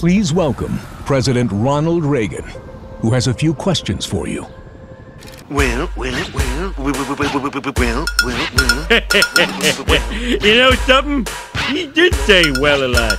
Please welcome President Ronald Reagan, who has a few questions for you. Well, well, well, well, well, well, well, well, well, well. you know something? He did say well a lot.